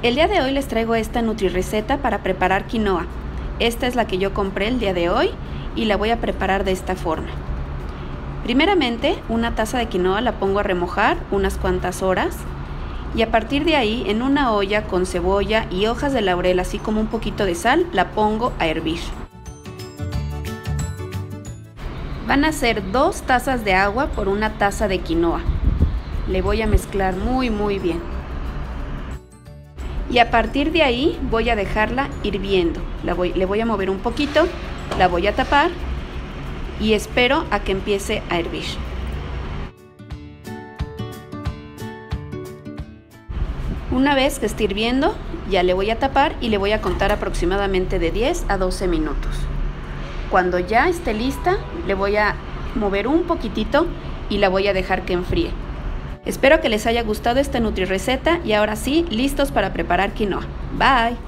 El día de hoy les traigo esta nutri receta para preparar quinoa. Esta es la que yo compré el día de hoy y la voy a preparar de esta forma. Primeramente, una taza de quinoa la pongo a remojar unas cuantas horas y a partir de ahí en una olla con cebolla y hojas de laurel así como un poquito de sal la pongo a hervir. Van a ser dos tazas de agua por una taza de quinoa. Le voy a mezclar muy muy bien. Y a partir de ahí voy a dejarla hirviendo. La voy, le voy a mover un poquito, la voy a tapar y espero a que empiece a hervir. Una vez que esté hirviendo, ya le voy a tapar y le voy a contar aproximadamente de 10 a 12 minutos. Cuando ya esté lista, le voy a mover un poquitito y la voy a dejar que enfríe. Espero que les haya gustado esta nutri receta y ahora sí, listos para preparar quinoa. Bye.